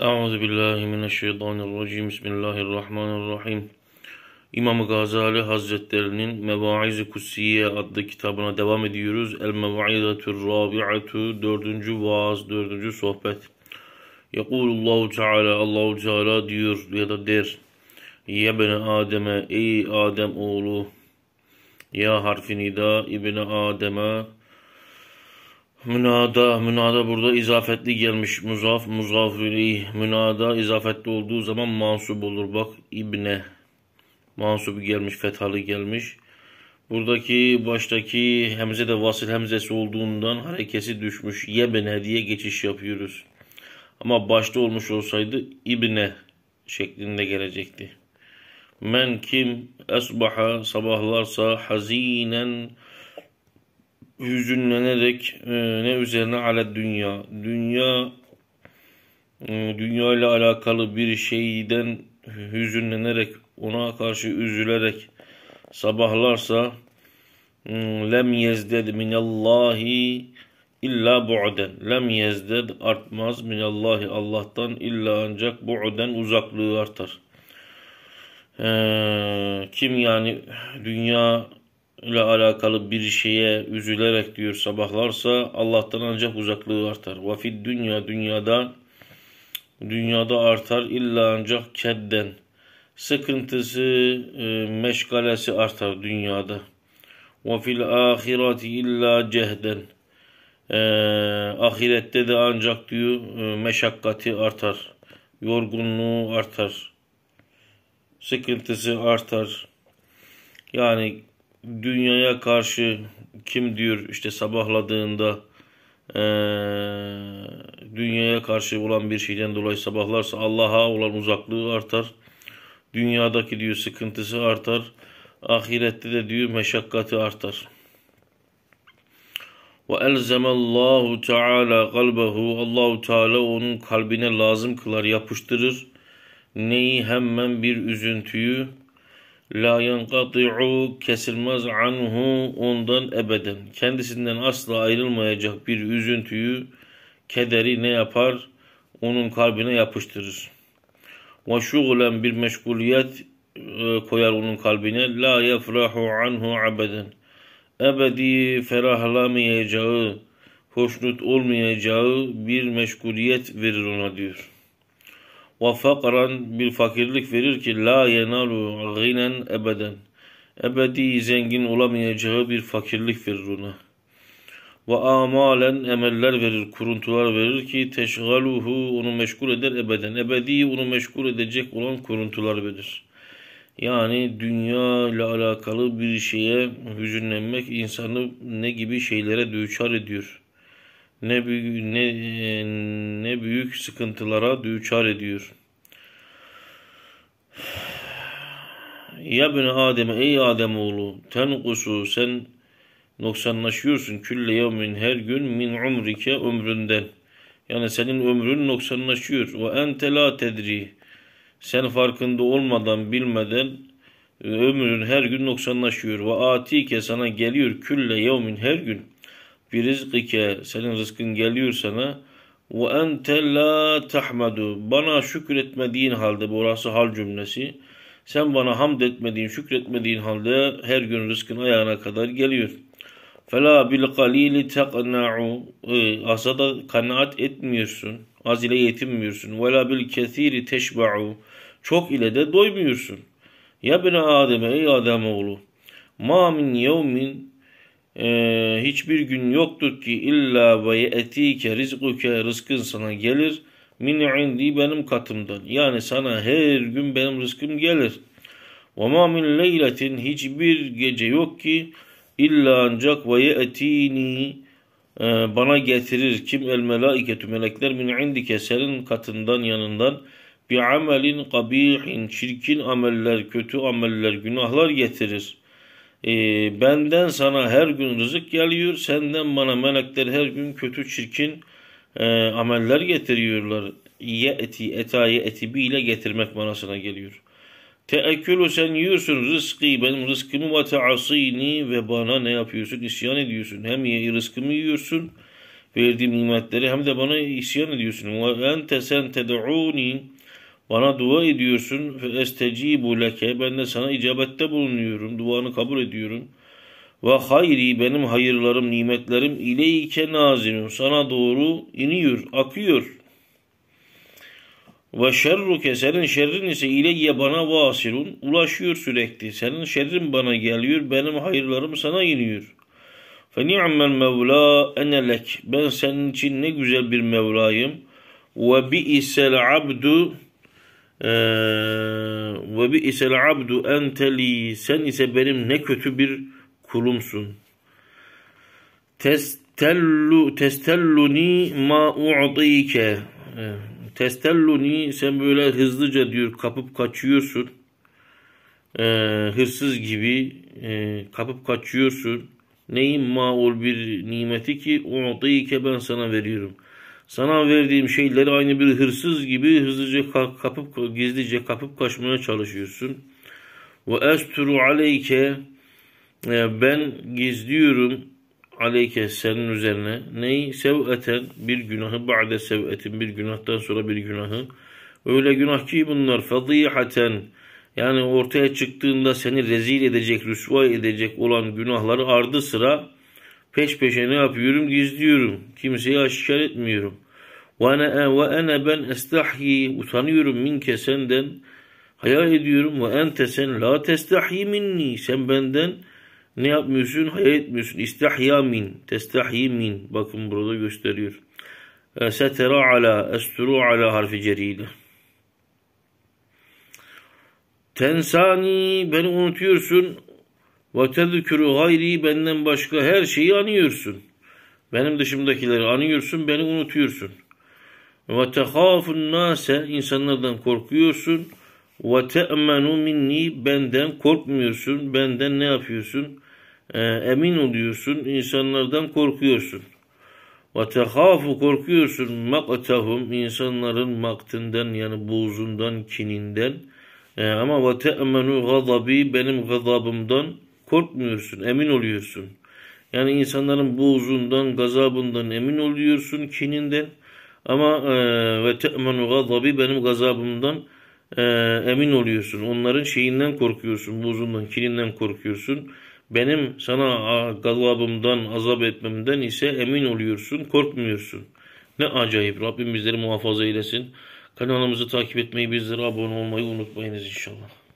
Euzu billahi mineşşeytanirracim. Bismillahirrahmanirrahim. İmam Gazali Hazretlerinin Mevaiz-i Kutsiye adlı kitabına devam ediyoruz. El Mevaizatur Rabi'atu dördüncü vaaz, dördüncü sohbet. Yekulullahu Teala, Allahu Teala diyor ya da der. Ya beni Adem'e, ey Adem oğlu. Ya harfi nida, İbni Adem'e, Münada, münada burada izafetli gelmiş. Muzaf, muzaf Münada izafetli olduğu zaman mansup olur. Bak ibne. Mansup gelmiş, fethalı gelmiş. Buradaki baştaki hemze de vasıl hemzesi olduğundan harekesi düşmüş. Yebne diye geçiş yapıyoruz. Ama başta olmuş olsaydı ibne şeklinde gelecekti. Men kim esbaha sabahlarsa hazinen hüzünlenerek e, ne üzerine ale dünya. Dünya e, dünya ile alakalı bir şeyden hüzünlenerek ona karşı üzülerek sabahlarsa e, lem yezded minallahi illa bu'den. Lem yezded artmaz minallahi. Allah'tan illa ancak bu'den uzaklığı artar. Ee, kim yani dünya ile alakalı bir şeye üzülerek diyor sabahlarsa Allah'tan ancak uzaklığı artar. Vafid dünya dünyada dünyada artar illa ancak kedden sıkıntısı e, meşgalesi artar dünyada. Ve fil ahireti illa cehden e, ahirette de ancak diyor e, meşakkati artar. Yorgunluğu artar. Sıkıntısı artar. Yani dünyaya karşı kim diyor işte sabahladığında e, dünyaya karşı olan bir şeyden dolayı sabahlarsa Allah'a olan uzaklığı artar. Dünyadaki diyor sıkıntısı artar. Ahirette de diyor meşakkati artar. Ve elzemallahu teala kalbehu Allahu Teala onun kalbine lazım kılar, yapıştırır. Neyi hemen bir üzüntüyü La yenkati'u kesilmez anhu ondan ebeden. Kendisinden asla ayrılmayacak bir üzüntüyü, kederi ne yapar? Onun kalbine yapıştırır. Ve şugulen bir meşguliyet e, koyar onun kalbine. La yefrahu anhu abeden. Ebedi ferahlamayacağı, hoşnut olmayacağı bir meşguliyet verir ona diyor ve fakran bir fakirlik verir ki la yenalu ginen ebeden. Ebedi zengin olamayacağı bir fakirlik verir ona. Ve amalen emeller verir, kuruntular verir ki teşgaluhu onu meşgul eder ebeden. Ebedi onu meşgul edecek olan kuruntular verir. Yani dünya ile alakalı bir şeye hüzünlenmek insanı ne gibi şeylere düçar ediyor ne büyük ne ne büyük sıkıntılara düçar ediyor. Ya beni Adem ey Adem oğlu tenkusu sen noksanlaşıyorsun külle yevmin her gün min umrike ömründen. Yani senin ömrün noksanlaşıyor. Ve ente la tedri. Sen farkında olmadan bilmeden ömrün her gün noksanlaşıyor. Ve atike sana geliyor külle yevmin her gün bir rizkike senin rızkın geliyor sana ve ente la tahmadu bana şükretmediğin halde burası hal cümlesi sen bana hamd etmediğin şükretmediğin halde her gün rızkın ayağına kadar geliyor. Fela bil galili teqna'u azda da kanaat etmiyorsun. Az ile yetinmiyorsun. Ve la bil kesiri teşba'u çok ile de doymuyorsun. Ya beni Adem'e ey Adem oğlu ma min yevmin e, hiçbir gün yoktur ki illa ve etike rizkuke rızkın sana gelir min indi benim katımdan. Yani sana her gün benim rızkım gelir. Ve ma min leyletin hiçbir gece yok ki illa ancak ve etini e, bana getirir kim el melaiketü melekler min indike senin katından yanından bir amelin kabihin çirkin ameller kötü ameller günahlar getirir e, benden sana her gün rızık geliyor, senden bana melekler her gün kötü çirkin e, ameller getiriyorlar. Ye eti, etaye eti ile getirmek manasına geliyor. Teekülü sen yiyorsun rızkı, benim rızkımı ve teasini ve bana ne yapıyorsun? İsyan ediyorsun. Hem ye, rızkımı yiyorsun verdiğim nimetleri hem de bana isyan ediyorsun. Ve ente sen ted'uni bana dua ediyorsun estecibu leke ben de sana icabette bulunuyorum. Duanı kabul ediyorum. Ve hayri benim hayırlarım, nimetlerim ileyke nazilun. Sana doğru iniyor, akıyor. Ve şerruke senin şerrin ise ileyye bana vasilun. Ulaşıyor sürekli. Senin şerrin bana geliyor, benim hayırlarım sana iniyor. Fe ni'mel mevla ene lek. Ben senin için ne güzel bir Mevlayım. Ve bi'isel abdu ve bi'isel abdu enteli. Sen ise benim ne kötü bir kulumsun. Testellu testelluni ma u'dike. Testelluni sen böyle hızlıca diyor kapıp kaçıyorsun. Ee, hırsız gibi e, kapıp kaçıyorsun. Neyin maul bir nimeti ki u'dike ben sana veriyorum. Sana verdiğim şeyleri aynı bir hırsız gibi hızlıca kapıp gizlice kapıp kaçmaya çalışıyorsun. Ve esturu aleyke ben gizliyorum aleyke senin üzerine. Neyi seveten bir günahı ba'de sev'etin bir günahtan sonra bir günahı. Öyle günah ki bunlar fadihaten yani ortaya çıktığında seni rezil edecek, rüsva edecek olan günahları ardı sıra peş peşe ne yapıyorum? Gizliyorum. Kimseye aşikar etmiyorum. Ve ene, ve ene ben estahyi utanıyorum minke senden haya ediyorum ve ente sen la testahyi minni sen benden ne yapmıyorsun? Haya etmiyorsun. İstahya min. Testahyi min. Bakın burada gösteriyor. Setera ala. Esturu ala harfi ceriyle. Tensani. Beni unutuyorsun. Ve tezkürü gayri. Benden başka her şeyi anıyorsun. Benim dışımdakileri anıyorsun. Beni unutuyorsun. Ve tehafun nase. insanlardan korkuyorsun. Ve te'menu minni. Benden korkmuyorsun. Benden ne yapıyorsun? e, emin oluyorsun, insanlardan korkuyorsun. Ve tehafu korkuyorsun mak'tahum insanların maktından yani buğzundan, kininden. E, ama ve te'menu gazabi benim gazabımdan korkmuyorsun, emin oluyorsun. Yani insanların buğzundan, gazabından emin oluyorsun, kininden. Ama e, ve te'menu gazabi benim gazabımdan e, emin oluyorsun. Onların şeyinden korkuyorsun, buğzundan, kininden korkuyorsun. Benim sana gazabımdan, azap etmemden ise emin oluyorsun, korkmuyorsun. Ne acayip. Rabbim bizleri muhafaza eylesin. Kanalımızı takip etmeyi, bizlere abone olmayı unutmayınız inşallah.